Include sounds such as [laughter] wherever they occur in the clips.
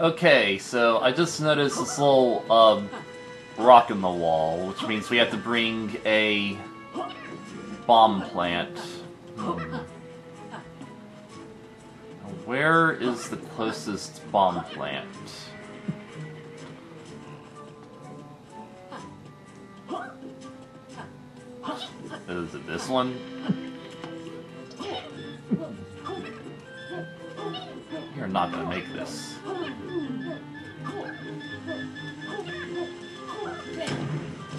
Okay, so I just noticed this little um, rock in the wall, which means we have to bring a bomb plant. Hmm. Where is the closest bomb plant? Is it this one? You're not gonna make this.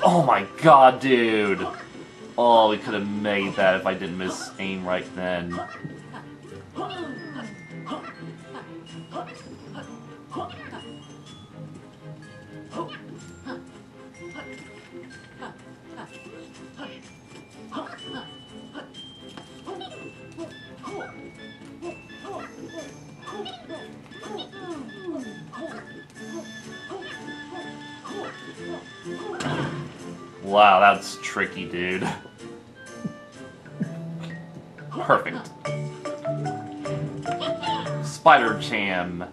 Oh my god, dude! Oh, we could have made that if I didn't miss aim right then. Wow, that's tricky, dude. Perfect. Spider Jam.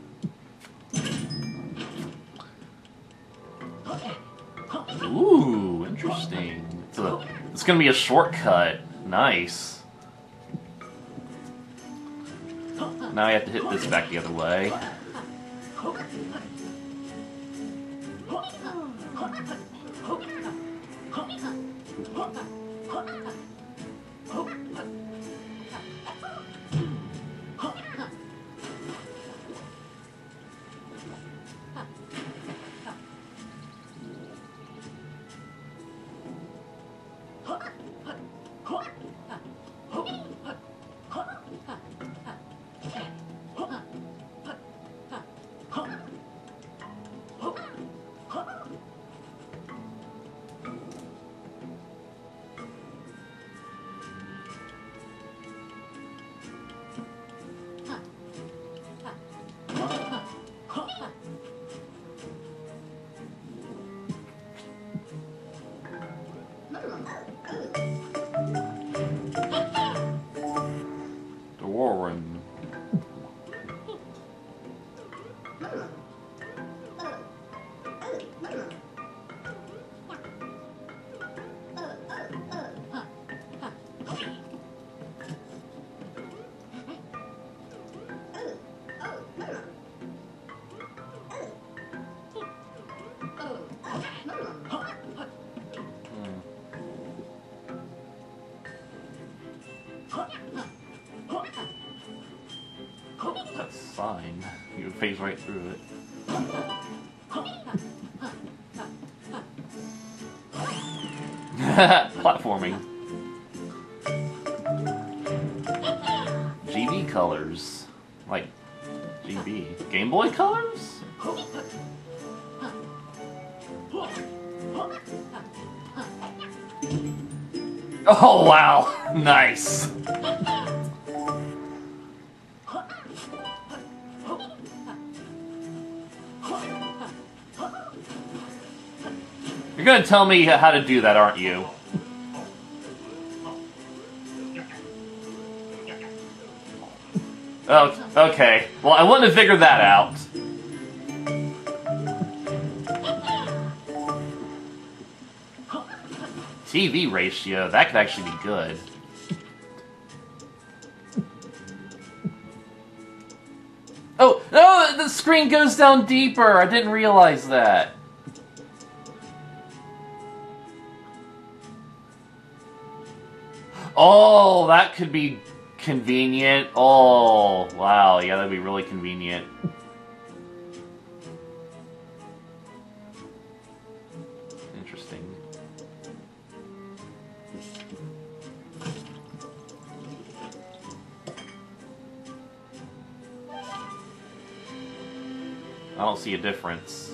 Ooh, interesting. It's, a, it's gonna be a shortcut. Nice. Now I have to hit this back the other way. The You phase right through it. [laughs] Platforming. GB colors. Like, GB. Game Boy colors? Oh, wow. [laughs] Nice. You're gonna tell me how to do that, aren't you? Oh, okay. Well, I want to figure that out. TV ratio, that could actually be good. Oh, no, the screen goes down deeper. I didn't realize that. Oh, that could be convenient. Oh, wow. Yeah, that'd be really convenient. Interesting. I don't see a difference.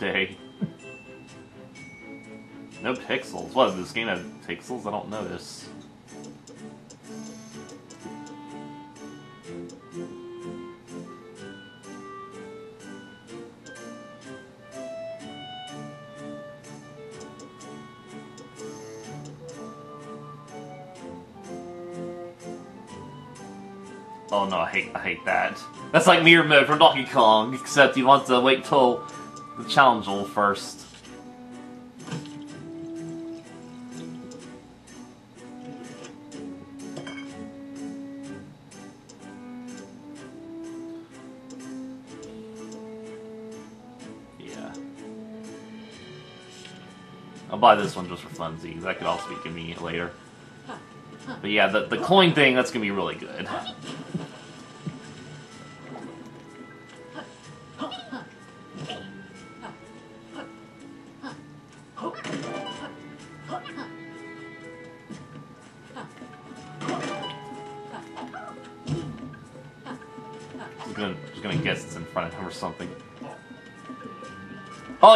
[laughs] no pixels. What, this game have pixels? I don't notice. Oh no, I hate I hate that. That's like mirror mode from Donkey Kong, except you want to wait till the challenge level first. Yeah. I'll buy this one just for funsies. That could also be convenient later. But yeah, the, the coin thing, that's gonna be really good.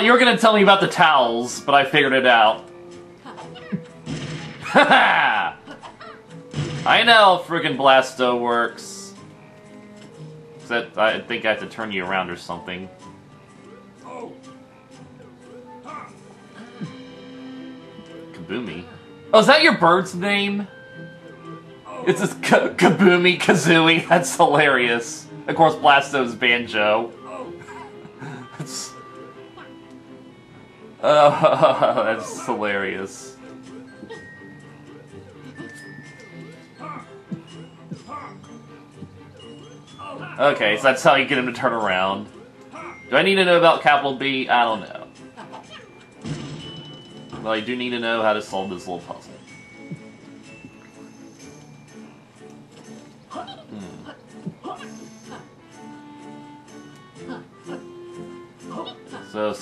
You were gonna tell me about the towels, but I figured it out. Haha! [laughs] I know friggin' Blasto works. Except I think I have to turn you around or something. [laughs] Kaboomy. Oh, is that your bird's name? It's Ka Kaboomy Kazooie. [laughs] That's hilarious. Of course, Blasto's Banjo. Oh, [laughs] that's hilarious. Okay, so that's how you get him to turn around. Do I need to know about capital B? I don't know. Well, I do need to know how to solve this little puzzle.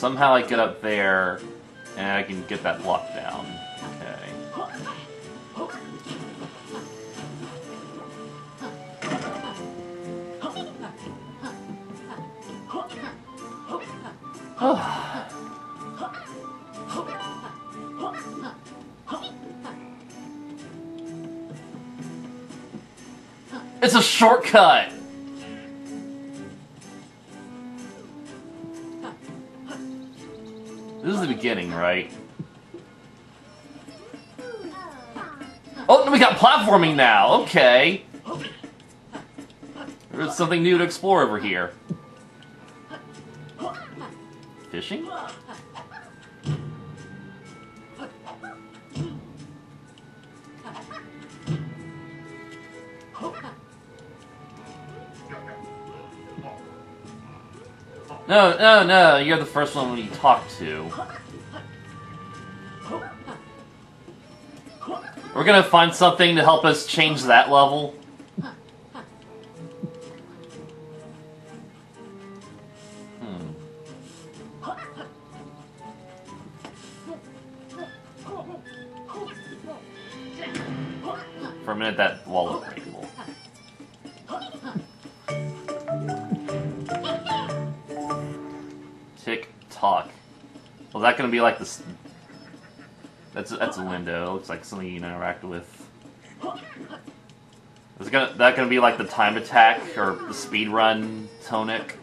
Somehow I get up there, and I can get that block down. Okay. [sighs] It's a shortcut! Beginning, right? Oh, we got platforming now! Okay! There's something new to explore over here. Fishing? No, no, no, you're the first one we talked to. We're gonna find something to help us change that level. That's that's a window. It looks like something you can interact with. Is gonna that gonna be like the time attack or the speed run tonic?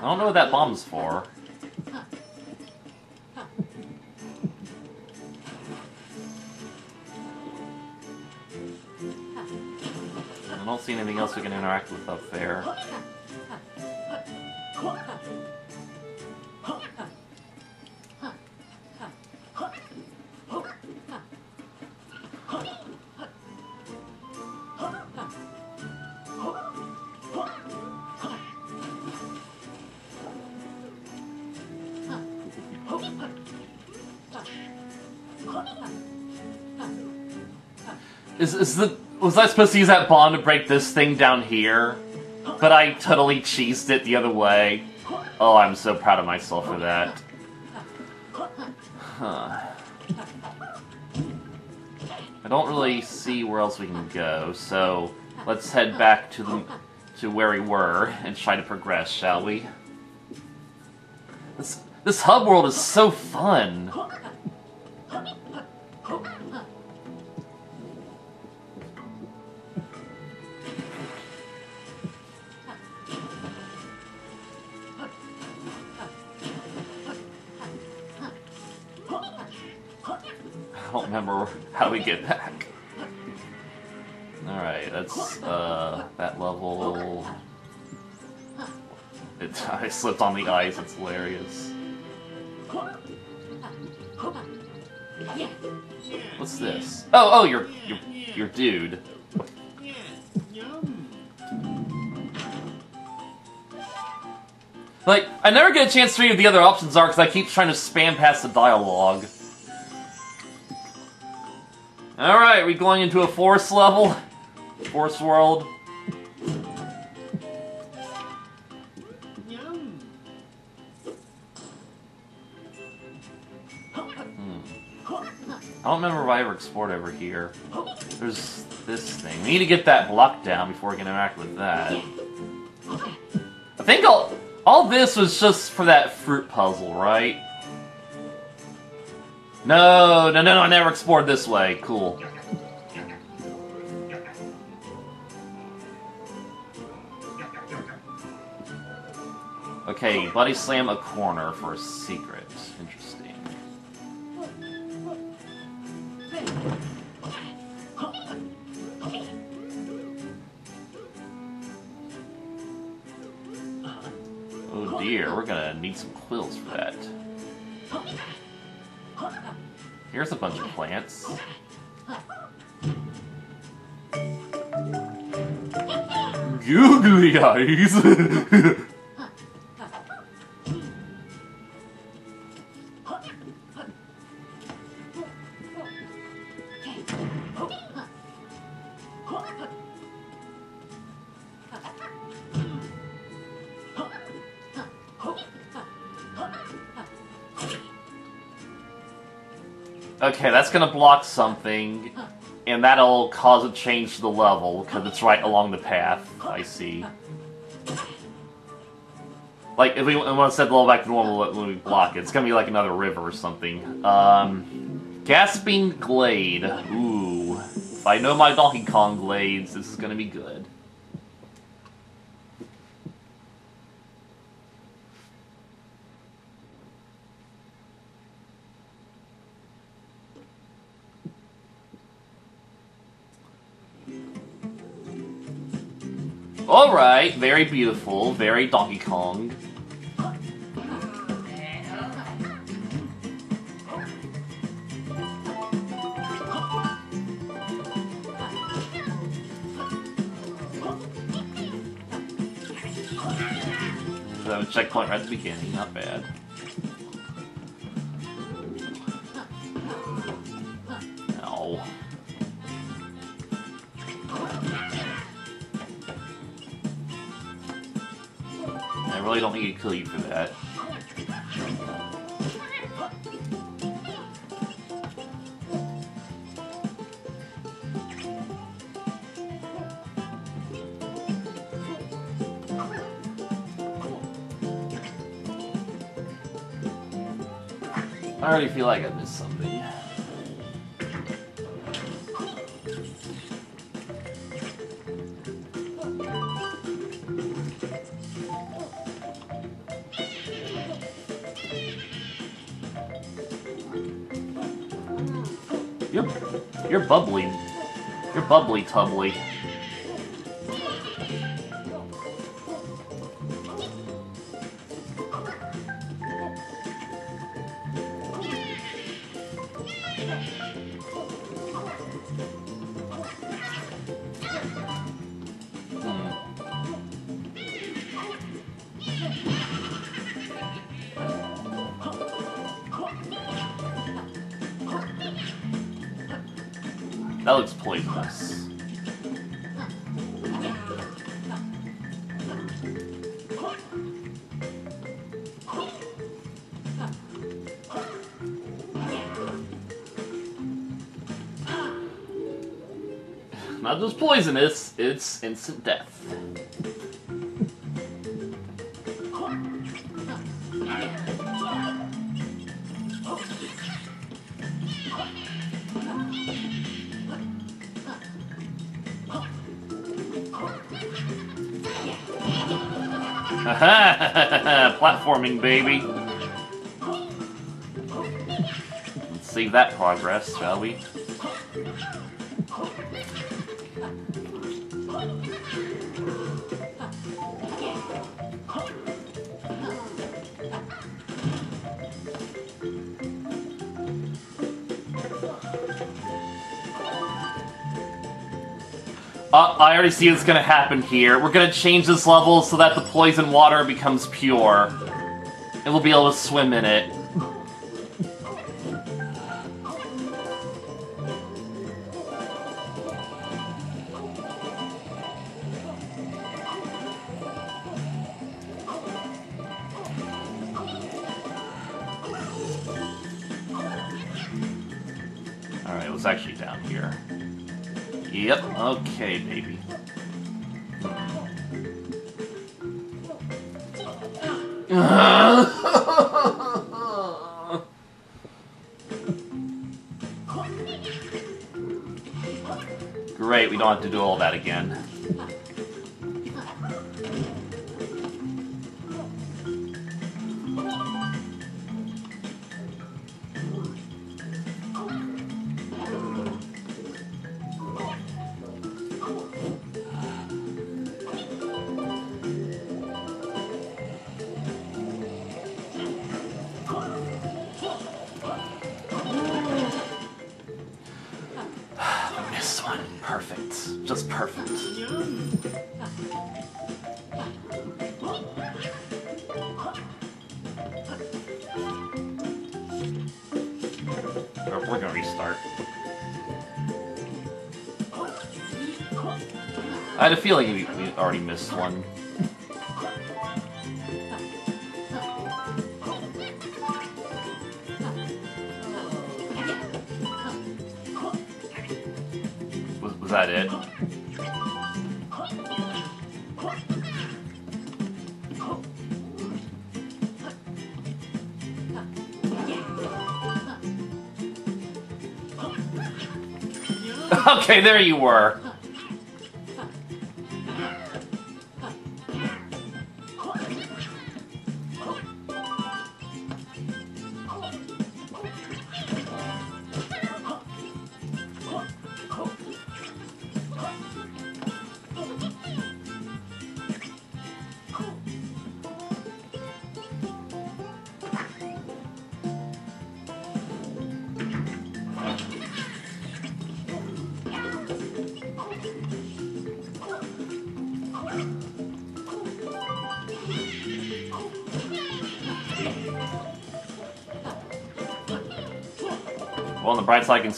I don't know what that bomb's for. Else we can interact with up there. Is, is the was I supposed to use that bomb to break this thing down here? But I totally cheesed it the other way. Oh, I'm so proud of myself for that. Huh. I don't really see where else we can go, so let's head back to the to where we were and try to progress, shall we? This this hub world is so fun. It, [laughs] I slipped on the ice, it's hilarious. What's this? Oh, oh, your your your dude. Like, I never get a chance to read what the other options are because I keep trying to spam past the dialogue. Alright, we going into a forest level? Forest world? I don't remember if I ever explored over here. There's this thing. We need to get that block down before we can interact with that. I think all, all this was just for that fruit puzzle, right? No, no, no, no, I never explored this way. Cool. Okay, Buddy Slam a corner for a secret. Dear, we're gonna need some quills for that. Here's a bunch of plants. Googly eyes! [laughs] Okay, that's gonna block something, and that'll cause a change to the level, because it's right along the path, I see. Like, if we want to set the level back to normal when we block it, it's gonna be like another river or something. Um, Gasping Glade. Ooh. If I know my Donkey Kong Glades, this is gonna be good. Alright, very beautiful, very Donkey Kong. So checkpoint right at the beginning, not bad. Kill you for that. I already feel like I missed something. You're, you're bubbly. You're bubbly tubbly. Poisonous, it's instant death. [laughs] Platforming, baby. Let's save that progress, shall we? Already see what's gonna happen here. We're gonna change this level so that the poison water becomes pure. And we'll be able to swim in it. Alright, it was actually down here? Yep, okay, baby. Great, we don't have to do all that again. Had a feeling we, we already missed one. Was, was that it? [laughs] Okay, there you were.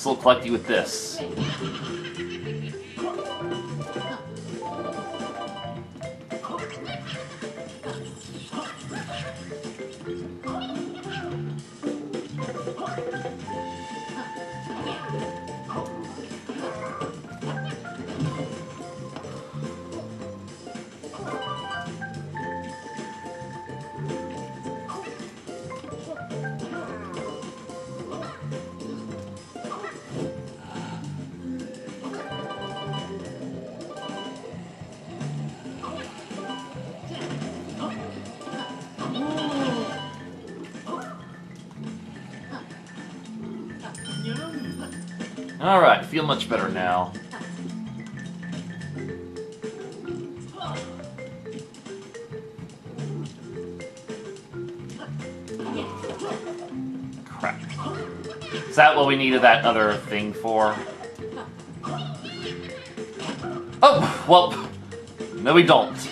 Still collect you with this. Crap. Is that what we needed that other thing for? Oh, well, no we don't.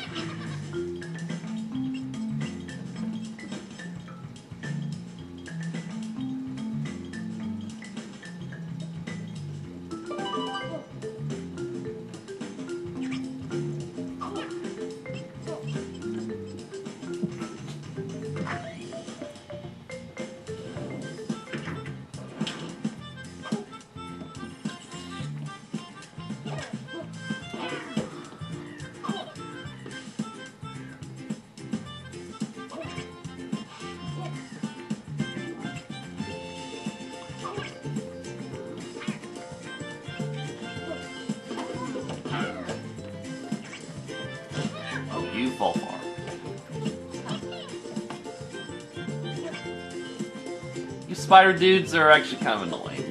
Spider dudes are actually kind of annoying.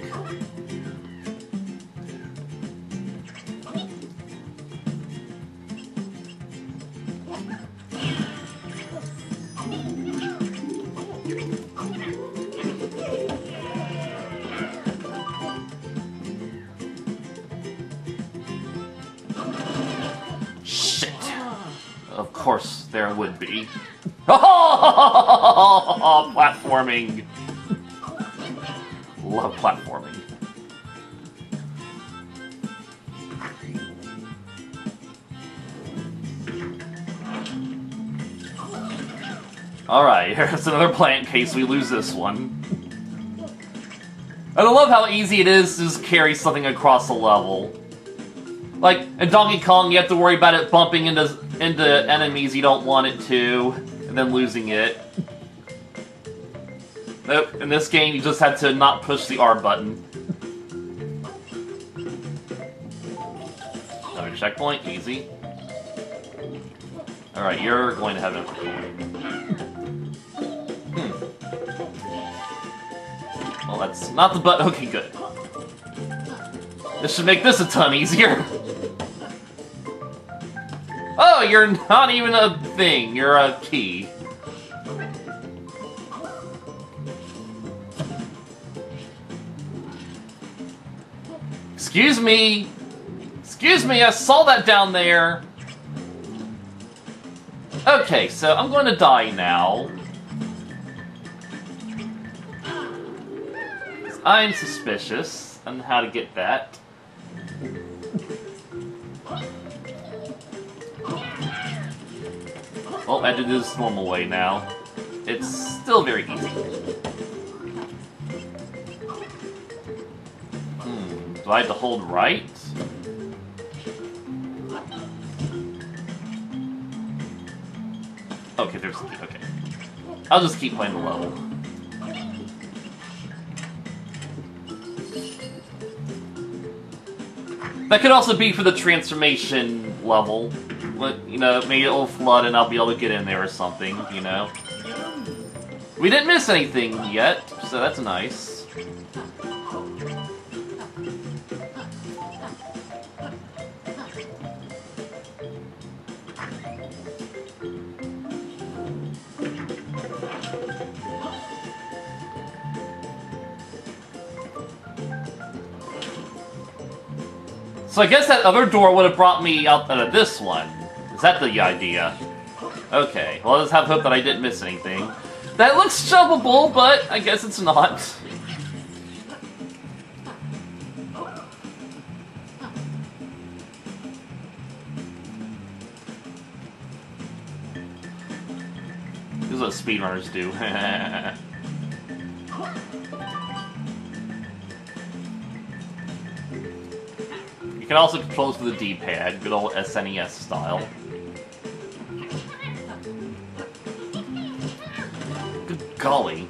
Shit. Of course there would be. [laughs] platforming. Platforming. Alright, [laughs] here's another plant in case we lose this one. And I love how easy it is to just carry something across a level. Like, in Donkey Kong, you have to worry about it bumping into, into enemies you don't want it to, and then losing it. Nope, in this game, you just had to not push the R button. Another checkpoint, easy. Alright, you're going to heaven Hmm. Well, that's not the button. Okay, good. This should make this a ton easier. Oh, you're not even a thing. You're a key. Excuse me. Excuse me, I saw that down there. Okay, so I'm going to die now. I'm suspicious on how to get that. Well, I did this normal way now. It's still very easy. Do I have to hold right? Okay, there's... okay. I'll just keep playing the level. That could also be for the transformation level. But, You know, maybe it'll flood and I'll be able to get in there or something, you know? We didn't miss anything yet, so that's nice. So I guess that other door would have brought me out of this one. Is that the idea? Okay, well, let's have hope that I didn't miss anything. That looks shovable, but I guess it's not. This is what speedrunners do. [laughs] You can also control with a D-pad, good old SNES style. Good golly.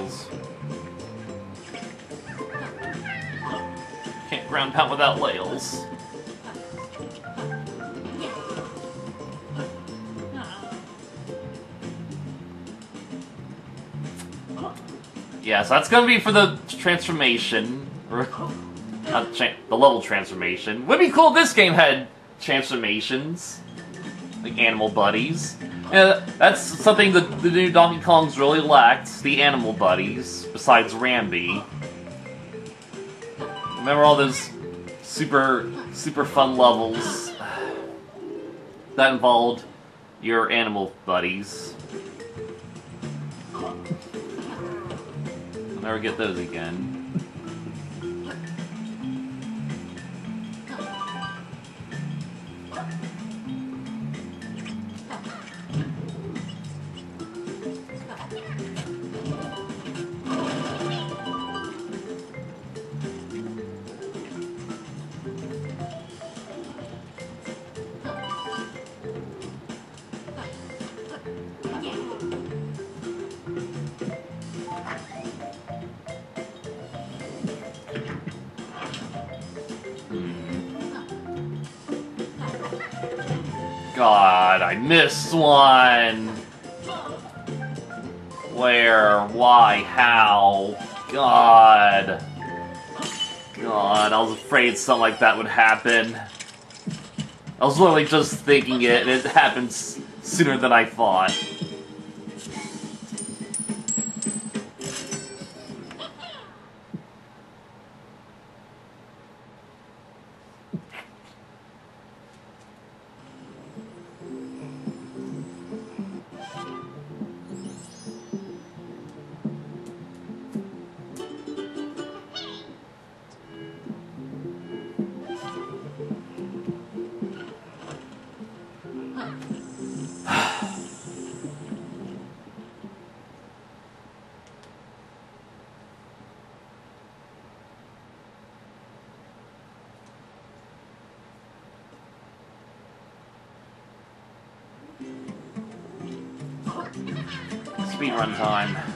Lails. Can't ground pound without Lails. Yeah, so that's gonna be for the transformation. Not cha the level transformation. Would be cool if this game had transformations. Like animal buddies. Yeah, that's something that the new Donkey Kong's really lacked, the animal buddies, besides Rambi. Remember all those super super fun levels that involved your animal buddies. I'll never get those again. Missed one! Where? Why? How? God. God, I was afraid something like that would happen. I was literally just thinking it, and it happens sooner than I thought. Speedrun time.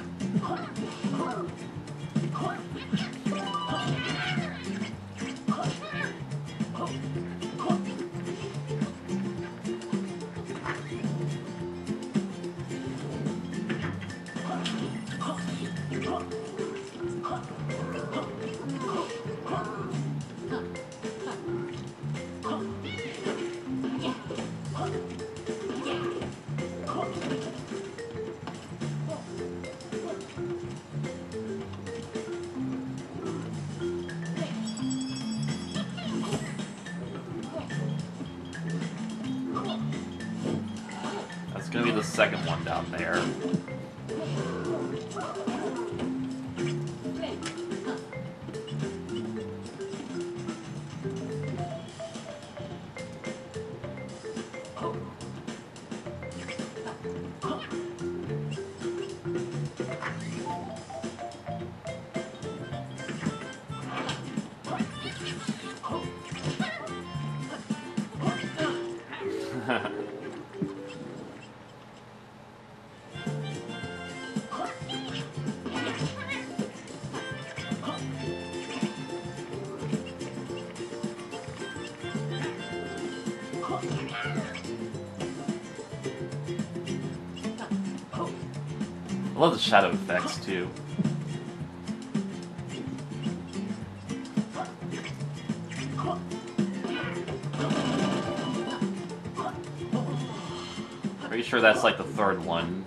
The shadow effects too. Pretty sure that's like the third one.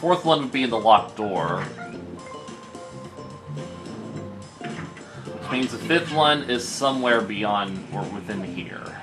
Fourth one would be in the locked door. Which means the fifth one is somewhere beyond or within here.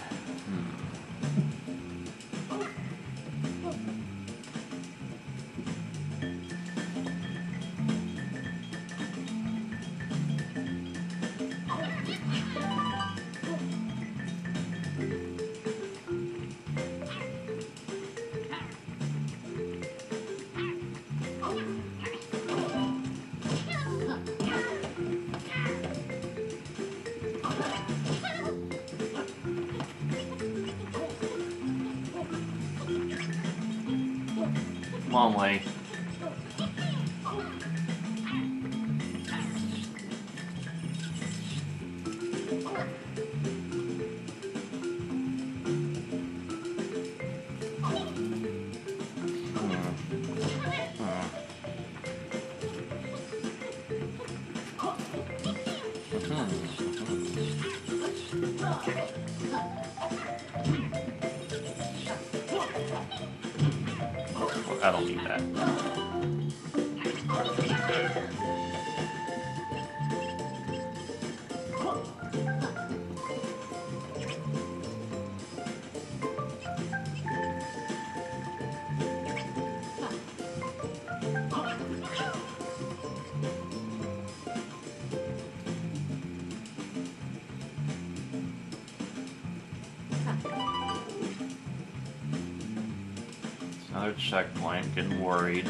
Checkpoint, getting worried.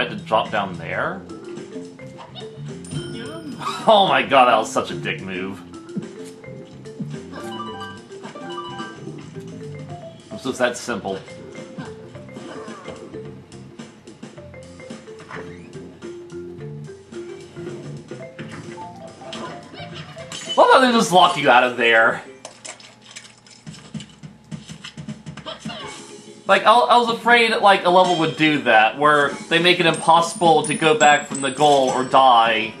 I had to drop down there? Oh my god, that was such a dick move. It's just that simple. Don't they just lock you out of there? Like, I, was afraid, like, a level would do that, where they make it impossible to go back from the goal or die,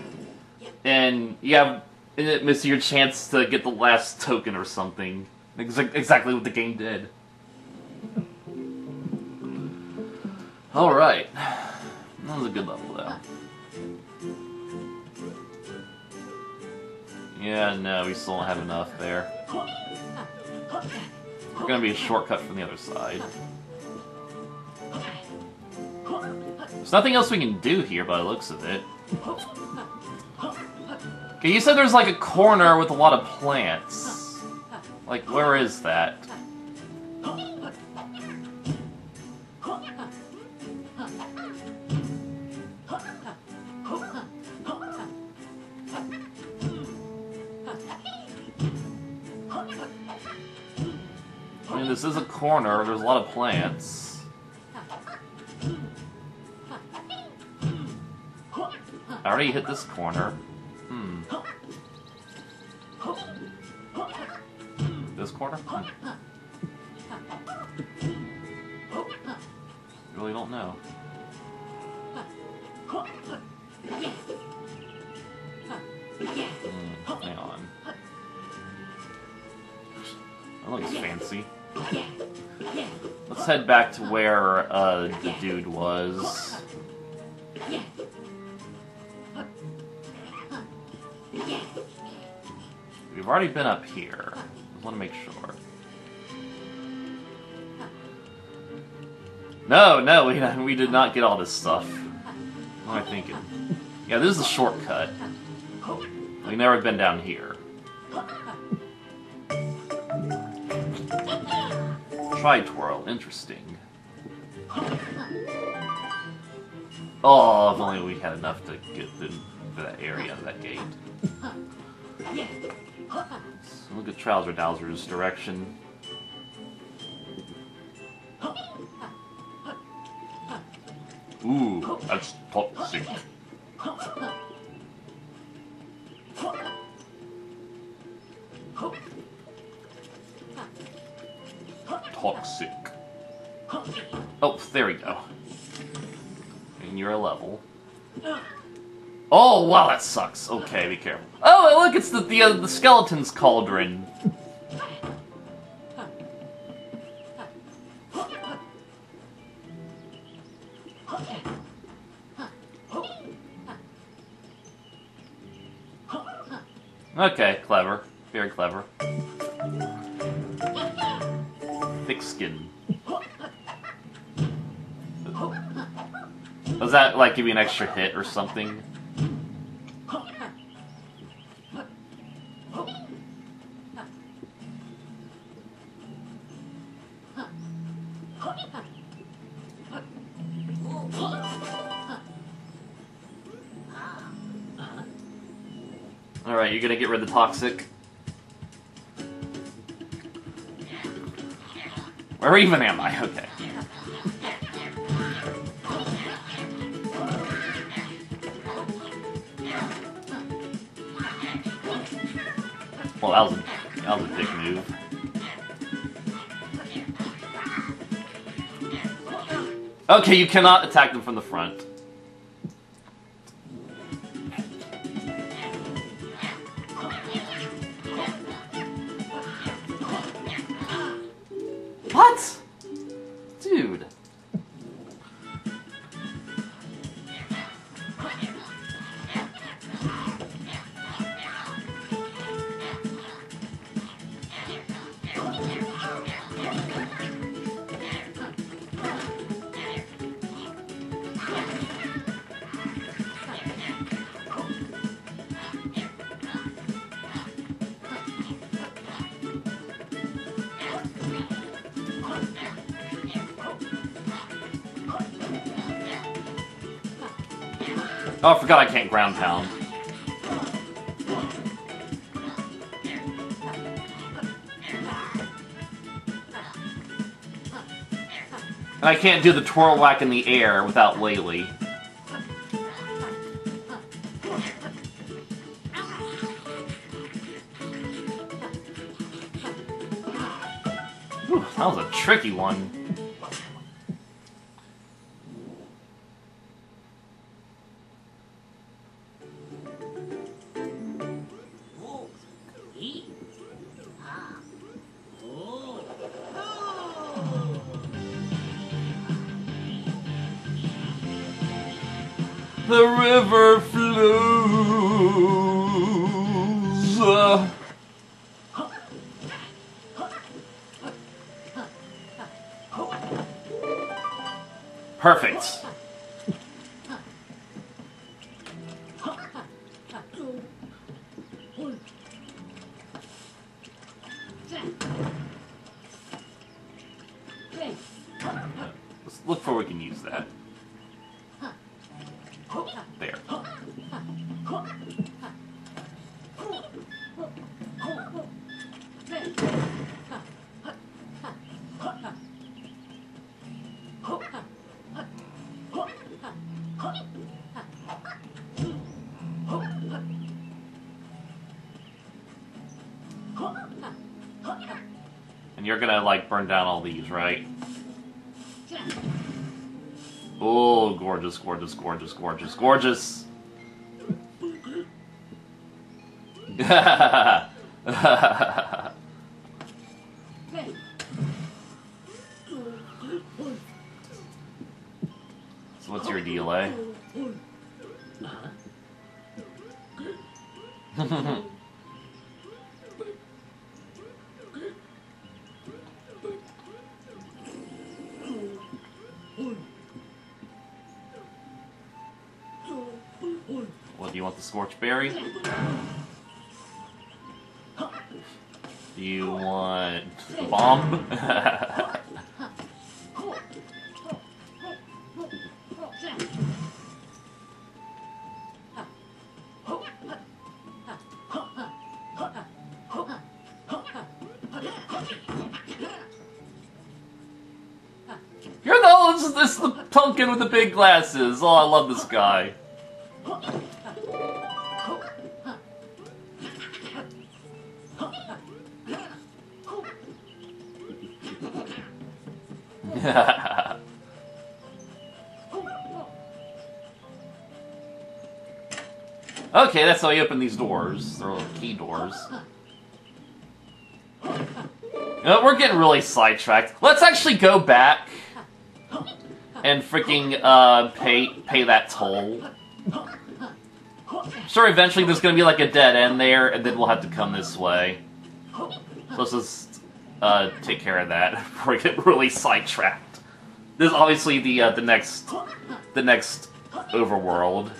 and you have, and it misses your chance to get the last token or something. Exa exactly what the game did. Alright. That was a good level, though. Yeah, no, we still don't have enough there. We're gonna be a shortcut from the other side. There's nothing else we can do here by the looks of it. Okay, you said there's like a corner with a lot of plants. Like, where is that? I mean, this is a corner, there's a lot of plants. I already hit this corner. Hmm. This corner? Hmm. Really don't know. Hmm, hang on. That looks fancy. Let's head back to where uh, the dude was. Already been up here. Just want to make sure. No, no, we, [laughs] we did not get all this stuff. What am I thinking? Yeah, this is a shortcut. We've never been down here. Try twirl, interesting. Oh, if only we had enough to get into that area of that gate. So look at Trouser Dowser's direction. Ooh, that's toxic. Toxic. Oh, there we go. And you're a level. Oh, wow, that sucks. Okay, be careful. Oh, look, it's the the, uh, the skeleton's cauldron. Okay, clever. Very clever. thick skin. Does that like give you an extra hit or something? Toxic. Where even am I? Okay. Well, that was a, that was a dick move. Okay, you cannot attack them from the front. Oh, I forgot I can't ground pound. And I can't do the twirl whack in the air without Laylee. Whew, that was a tricky one. And you're gonna like burn down all these, right? Oh, gorgeous, gorgeous, gorgeous, gorgeous, gorgeous. [laughs] scorch berry? You want bomb? You're the this, this the pumpkin with the big glasses. Oh, I love this guy. Okay, that's how you open these doors. They're little key doors. Uh, we're getting really sidetracked. Let's actually go back and freaking uh, pay pay that toll. Sure, eventually there's gonna be like a dead end there, and then we'll have to come this way. So let's just uh, take care of that [laughs] before we get really sidetracked. This is obviously the uh, the next the next overworld.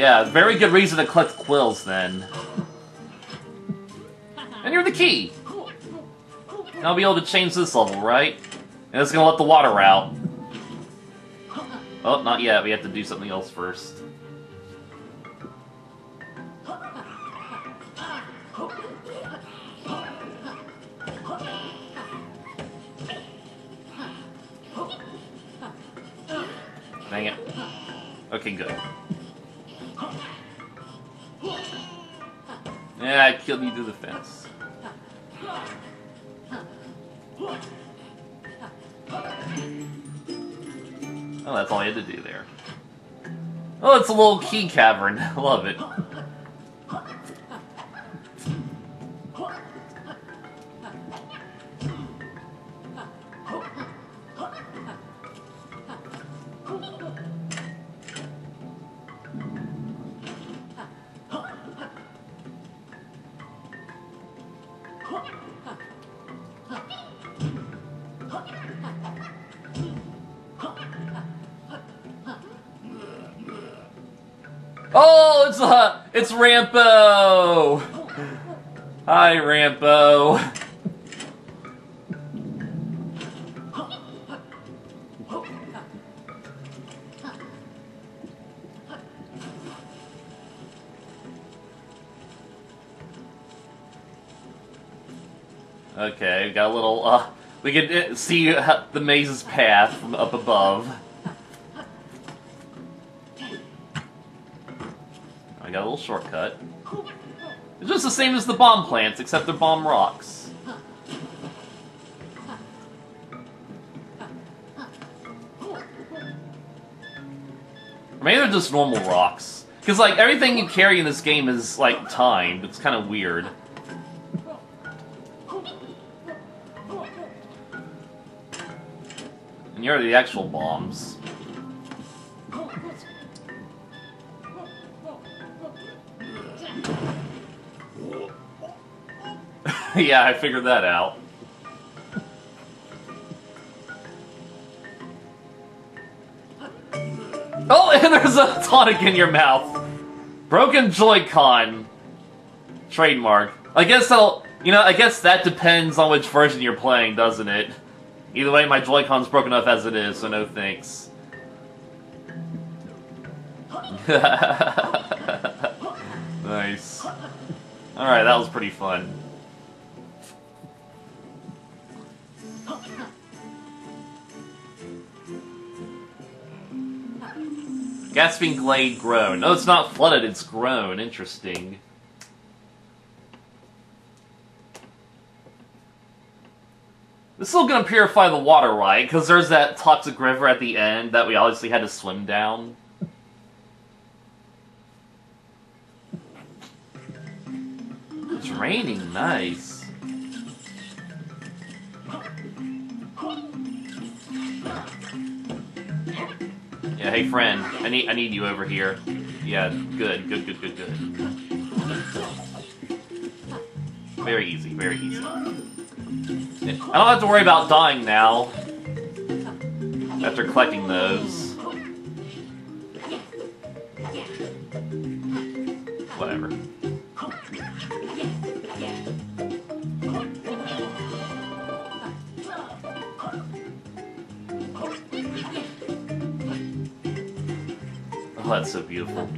Yeah, very good reason to collect quills then. And you're the key! And I'll be able to change this level, right? And it's gonna let the water out. Oh, not yet. We have to do something else first. I killed you through the fence. Oh, that's all I had to do there. Oh, it's a little key cavern. [laughs] I love it. Oh, it's uh, it's Rampo. Hi, Rampo. Okay, got a little. Uh, we can uh, see the maze's path from up above. I got a little shortcut. It's just the same as the bomb plants, except they're bomb rocks. Or maybe they're just normal rocks. Because, like, everything you carry in this game is, like, timed. It's kind of weird. And you're the actual bombs. [laughs] yeah, I figured that out. Oh, and [laughs] there's a tonic in your mouth. Broken Joy-Con. Trademark. I guess that'll... You know, I guess that depends on which version you're playing, doesn't it? Either way, my Joy-Con's broken enough as it is, so no thanks. [laughs] nice. Alright, that was pretty fun. Gasping Glade grown. No, it's not flooded, it's grown. Interesting. This is still gonna purify the water, right? Because there's that toxic river at the end that we obviously had to swim down. It's raining, nice. Hey friend, I need I need you over here. Yeah, good, good, good, good, good. Very easy, very easy. I don't have to worry about dying now. After collecting those. So beautiful.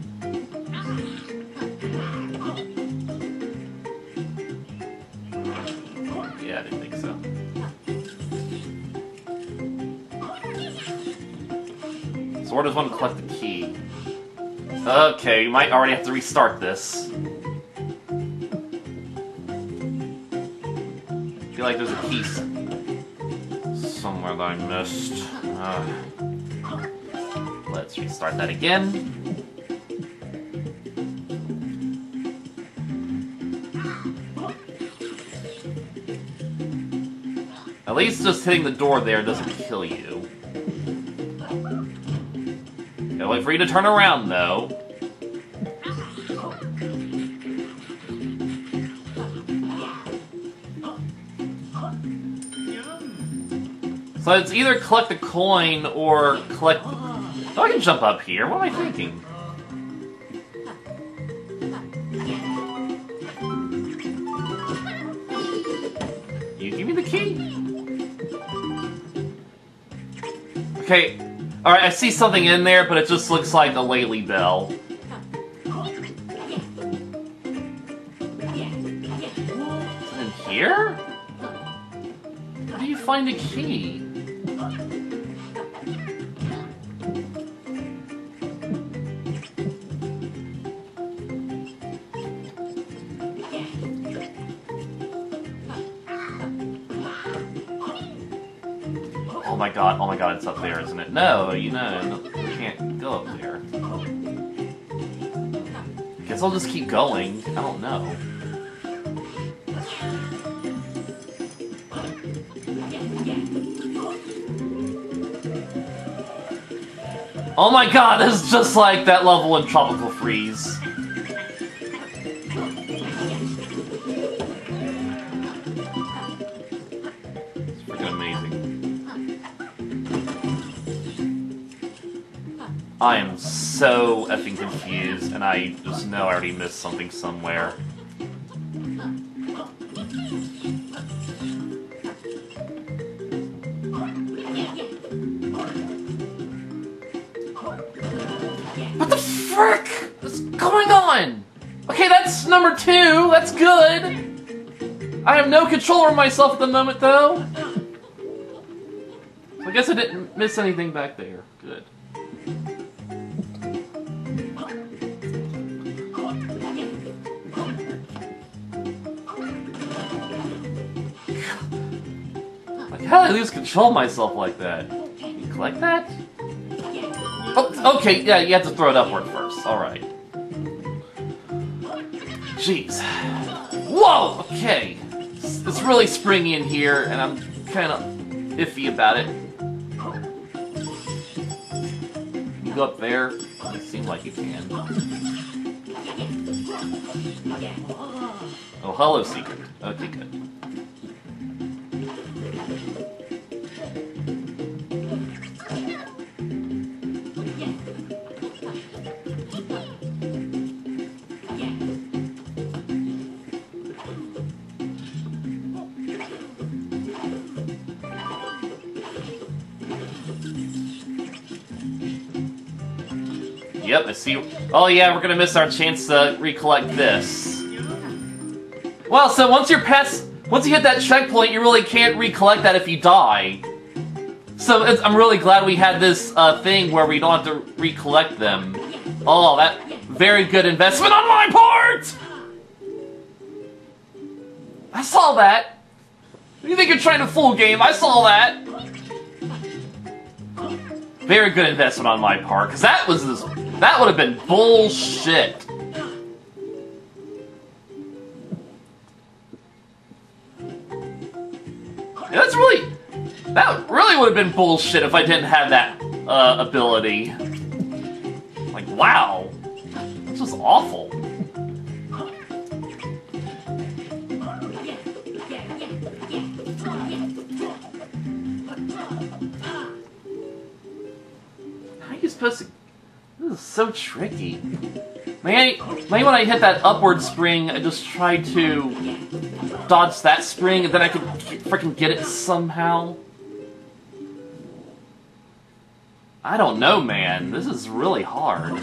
Yeah, I didn't think so. So where does one collect the key? Okay, you might already have to restart this. I feel like there's a key somewhere that I missed. Uh, let's restart that again. Least just hitting the door there doesn't kill you. Gotta wait for you to turn around, though. So it's either collect the coin or collect... Oh, I can jump up here. What am I thinking? Okay. Alright, I see something in there, but it just looks like a Laylee bell. In here? How do you find a key? God, oh my god, it's up there, isn't it? No, you know, you can't go up there. Guess I'll just keep going. I don't know. Oh my god, this is just like that level in Tropical effing confused, and I just know I already missed something somewhere. What the frick is going on? Okay, that's number two. That's good. I have no control over myself at the moment, though. So I guess I didn't miss anything back there. Good. How did I lose control of myself like that? You collect that? Oh, okay, yeah, you have to throw it upward first. Alright. Jeez. Whoa! Okay. It's, really springy in here, and I'm kind of iffy about it. You go up there? You seem like you can. Oh, hello, secret. Okay, good. Yep, I see. Oh yeah, we're gonna miss our chance to recollect this. Well, so once you're past, once you hit that checkpoint, you really can't recollect that if you die. So I'm really glad we had this uh, thing where we don't have to recollect them. Oh, that very good investment on my part. I saw that. You think you're trying to fool game? I saw that. Very good investment on my part, because that was this, that would have been bullshit. That's really, that really would have been bullshit if I didn't have that uh, ability. Like, wow, This was awful. How are you supposed to? This is so tricky. Maybe, maybe when I hit that upward spring, I just tried to dodge that spring, and then I could freaking get it somehow. I don't know, man. This is really hard.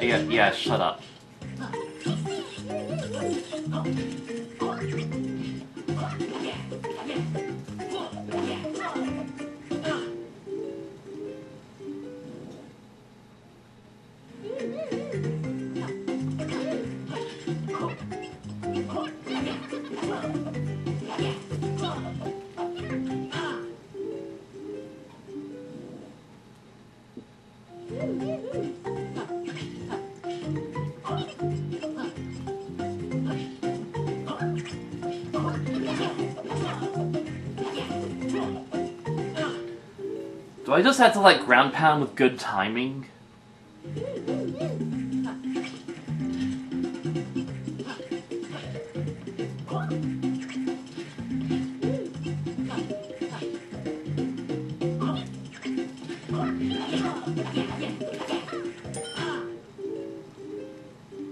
Yeah, yeah, shut up. I just had to like ground pound with good timing?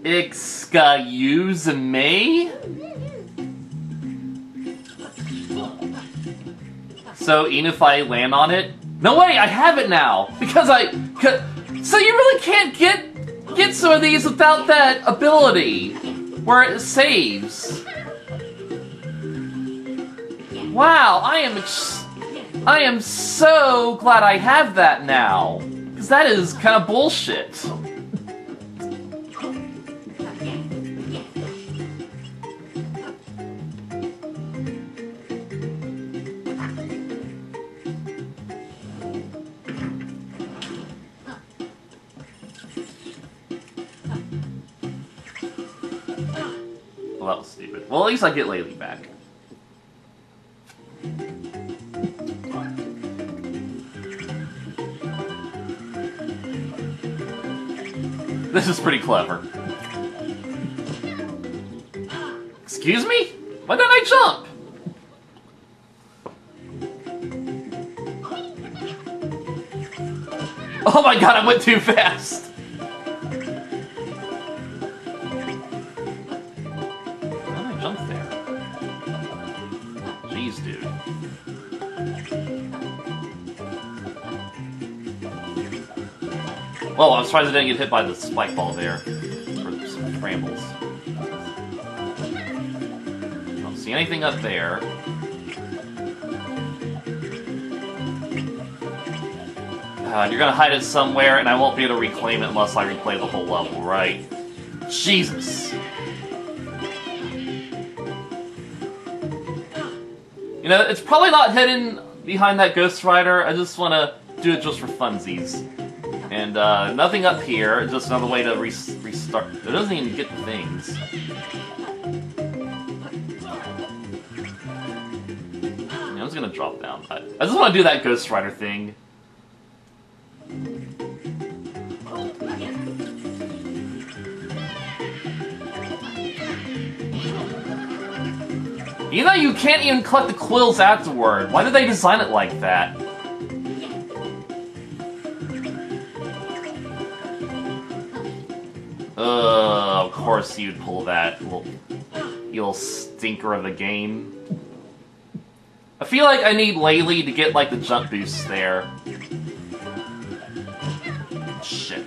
Excuse me? So, even if I land on it... No, way, I have it now! Because I... So you really can't get get some of these without that ability, where it saves. Wow, I am... I am so glad I have that now. Because that is kind of bullshit. Least I get Laylee back. This is pretty clever. Excuse me? Why didn't I jump? Oh my god, I went too fast! Surprised I didn't get hit by the spike ball there. Or some brambles. Don't see anything up there. God, you're gonna hide it somewhere, and I won't be able to reclaim it unless I replay the whole level, right? Jesus! You know, it's probably not hidden behind that Ghost Rider, I just want to do it just for funsies. And uh, nothing up here, just another way to re restart. It doesn't even get the things. Yeah, I'm just gonna drop down. I, I just want to do that Ghost Rider thing. You know you can't even collect the quills afterward. Why did they design it like that? Uh, of course you'd pull that, little, you little stinker of a game. I feel like I need Laylee to get, like, the jump boost there. Shit.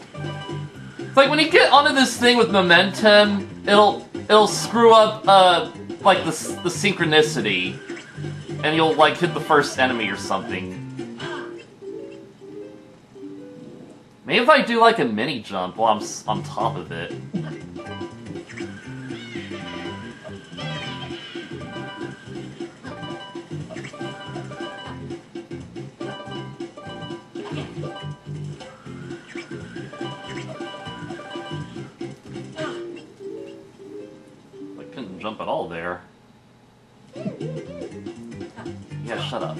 It's like, when you get onto this thing with momentum, it'll, it'll screw up, uh, like, the, the synchronicity. And you'll, like, hit the first enemy or something. Maybe if I do like a mini jump while I'm on top of it. I couldn't jump at all there. Yeah, shut up.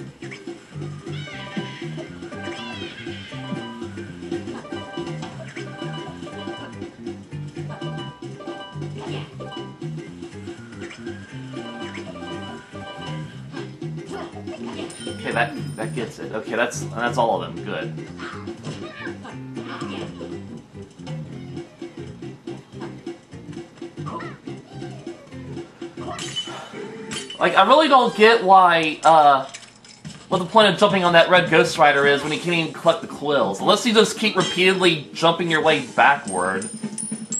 Okay, that that gets it. Okay, that's that's all of them. Good. Like, I really don't get why, uh, what the point of jumping on that red Ghost Rider is when you can't even collect the quills. Unless you just keep repeatedly jumping your way backward.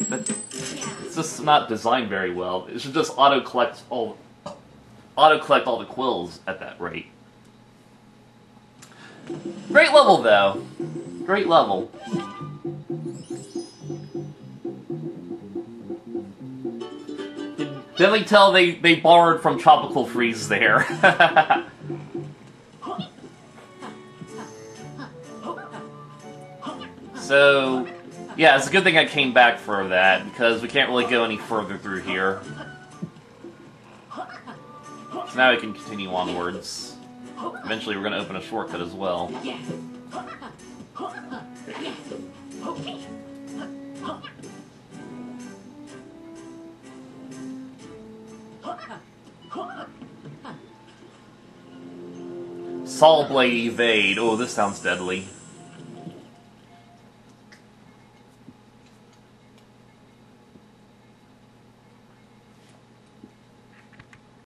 But it's just not designed very well. It should just auto-collect all, auto-collect all the quills at that rate. Great level, though. Great level. Definitely tell they, they borrowed from Tropical Freeze there. [laughs] so, yeah, it's a good thing I came back for that, because we can't really go any further through here. So now we can continue onwards. Eventually we're going to open a shortcut as well. Saw blade evade. Oh, this sounds deadly.